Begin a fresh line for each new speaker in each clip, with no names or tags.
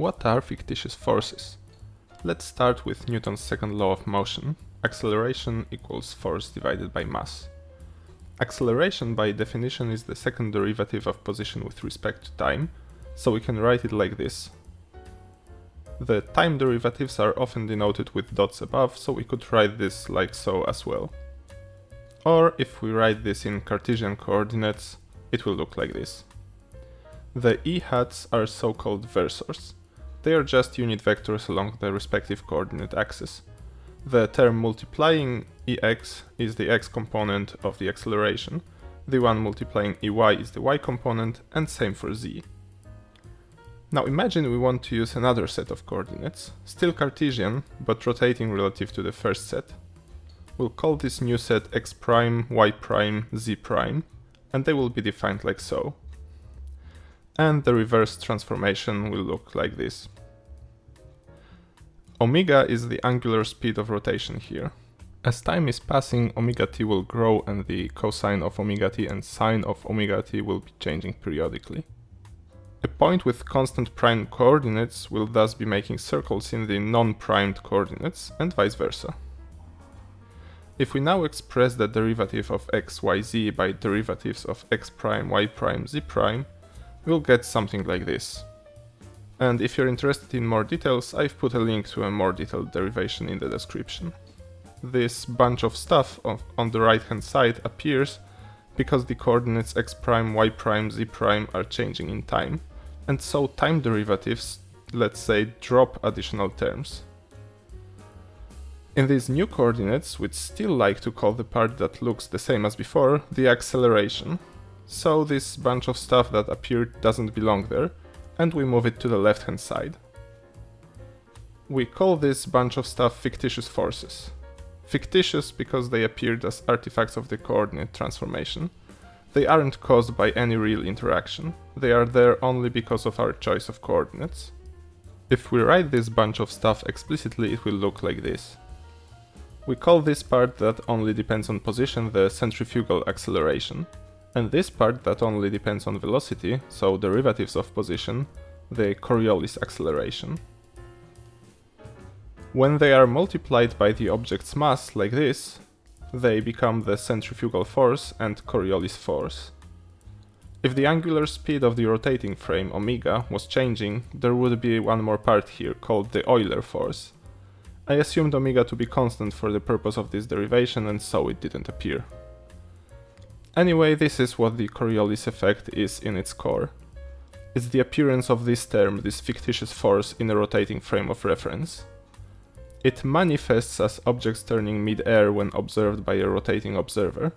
What are fictitious forces? Let's start with Newton's second law of motion. Acceleration equals force divided by mass. Acceleration by definition is the second derivative of position with respect to time, so we can write it like this. The time derivatives are often denoted with dots above, so we could write this like so as well. Or if we write this in Cartesian coordinates, it will look like this. The e hats are so-called versors. They are just unit vectors along the respective coordinate axis. The term multiplying ex is the x component of the acceleration, the one multiplying ey is the y component, and same for z. Now imagine we want to use another set of coordinates, still Cartesian, but rotating relative to the first set. We'll call this new set x prime, y prime, z prime, and they will be defined like so and the reverse transformation will look like this. Omega is the angular speed of rotation here. As time is passing, omega t will grow and the cosine of omega t and sine of omega t will be changing periodically. A point with constant prime coordinates will thus be making circles in the non-primed coordinates and vice versa. If we now express the derivative of x, y, z by derivatives of x prime, y prime, z prime, we'll get something like this. And if you're interested in more details, I've put a link to a more detailed derivation in the description. This bunch of stuff on the right hand side appears because the coordinates x prime, y prime, z prime are changing in time, and so time derivatives, let's say, drop additional terms. In these new coordinates, we'd still like to call the part that looks the same as before the acceleration, so this bunch of stuff that appeared doesn't belong there, and we move it to the left hand side. We call this bunch of stuff fictitious forces. Fictitious because they appeared as artifacts of the coordinate transformation. They aren't caused by any real interaction, they are there only because of our choice of coordinates. If we write this bunch of stuff explicitly, it will look like this. We call this part that only depends on position the centrifugal acceleration, and this part that only depends on velocity, so derivatives of position, the Coriolis acceleration. When they are multiplied by the object's mass, like this, they become the centrifugal force and Coriolis force. If the angular speed of the rotating frame, omega, was changing, there would be one more part here, called the Euler force. I assumed omega to be constant for the purpose of this derivation, and so it didn't appear. Anyway, this is what the Coriolis effect is in its core. It's the appearance of this term, this fictitious force, in a rotating frame of reference. It manifests as objects turning mid-air when observed by a rotating observer,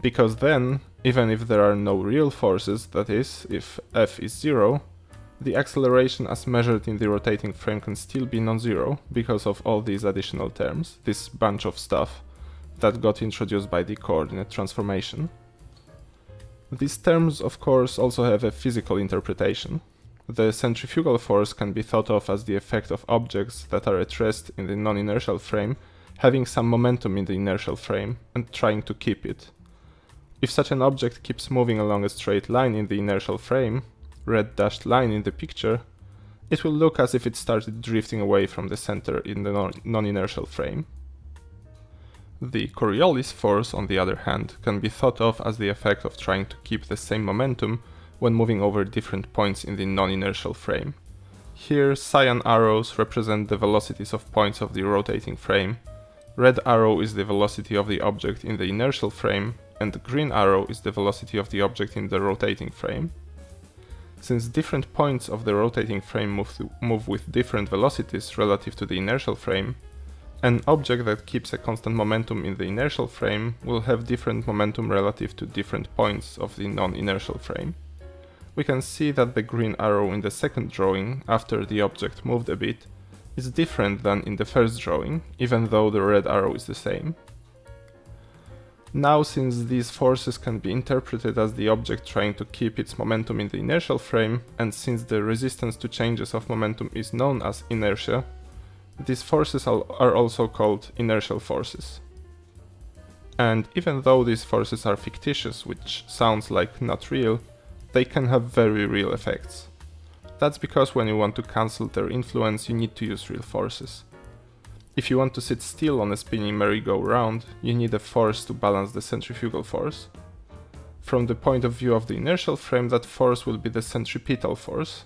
because then, even if there are no real forces, that is, if f is zero, the acceleration as measured in the rotating frame can still be non-zero because of all these additional terms, this bunch of stuff that got introduced by the coordinate transformation. These terms, of course, also have a physical interpretation. The centrifugal force can be thought of as the effect of objects that are at rest in the non-inertial frame having some momentum in the inertial frame and trying to keep it. If such an object keeps moving along a straight line in the inertial frame, red dashed line in the picture, it will look as if it started drifting away from the center in the non-inertial frame. The Coriolis force, on the other hand, can be thought of as the effect of trying to keep the same momentum when moving over different points in the non-inertial frame. Here, cyan arrows represent the velocities of points of the rotating frame, red arrow is the velocity of the object in the inertial frame, and green arrow is the velocity of the object in the rotating frame. Since different points of the rotating frame move, move with different velocities relative to the inertial frame, an object that keeps a constant momentum in the inertial frame will have different momentum relative to different points of the non-inertial frame. We can see that the green arrow in the second drawing, after the object moved a bit, is different than in the first drawing, even though the red arrow is the same. Now, since these forces can be interpreted as the object trying to keep its momentum in the inertial frame, and since the resistance to changes of momentum is known as inertia, these forces are also called inertial forces. And even though these forces are fictitious, which sounds like not real, they can have very real effects. That's because when you want to cancel their influence, you need to use real forces. If you want to sit still on a spinning merry-go-round, you need a force to balance the centrifugal force. From the point of view of the inertial frame, that force will be the centripetal force,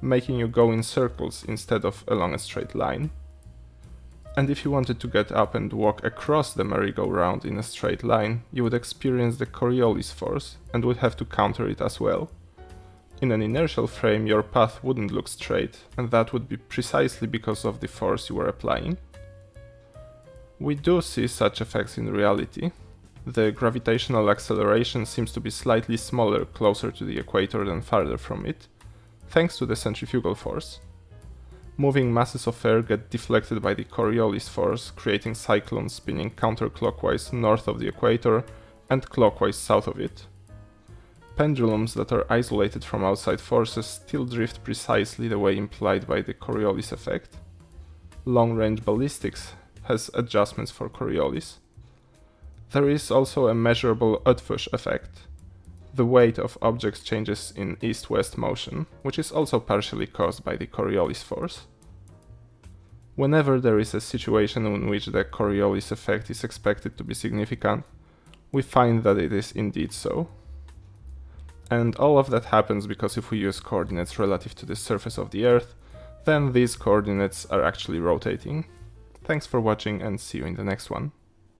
making you go in circles instead of along a straight line. And if you wanted to get up and walk across the merry-go-round in a straight line, you would experience the Coriolis force and would have to counter it as well. In an inertial frame, your path wouldn't look straight, and that would be precisely because of the force you were applying. We do see such effects in reality. The gravitational acceleration seems to be slightly smaller closer to the equator than farther from it, thanks to the centrifugal force. Moving masses of air get deflected by the Coriolis force, creating cyclones spinning counterclockwise north of the equator and clockwise south of it. Pendulums that are isolated from outside forces still drift precisely the way implied by the Coriolis effect. Long-range ballistics has adjustments for Coriolis. There is also a measurable Eötvös effect, the weight of objects changes in east-west motion, which is also partially caused by the Coriolis force. Whenever there is a situation in which the Coriolis effect is expected to be significant, we find that it is indeed so. And all of that happens because if we use coordinates relative to the surface of the Earth, then these coordinates are actually rotating. Thanks for watching and see you in the next one.